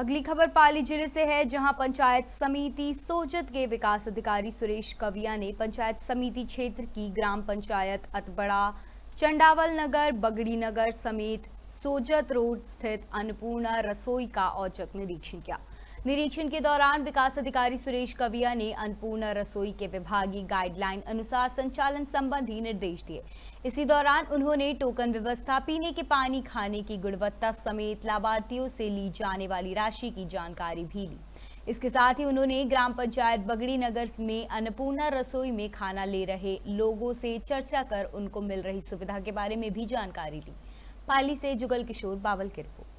अगली खबर पाली ज़िले से है, जहाँ पंचायत समिति सोजत के विकास अधिकारी सुरेश कविया ने पंचायत समिति क्षेत्र की ग्राम पंचायत अतबड़ा, चंडावल नगर, बगड़ी नगर समेत सोजत रोड स्थित अन्नपूर्णा रसोई का औचक निरीक्षण किया। निरीक्षण के दौरान विकास अधिकारी सुरेश कविया ने अन्नपूर्णा रसोई के विभागीय गाइडलाइन अनुसार संचालन संबंधी निर्देश दिए। इसी दौरान उन्होंने टोकन व्यवस्था, पीने के पानी, खाने की गुणवत्ता समेत लाभार्थियों से ली जाने वाली राशि की जानकारी भी ली। इसके साथ ही उन्होंने ग्राम पंचायत बगड़ी नगर में अन्नपूर्णा रसोई में खाना ले रहे लोगों से चर्चा कर उनको मिल रही सुविधा के बारे में भी जानकारी ली। पाली से जुगल किशोर बावल की रिपोर्ट।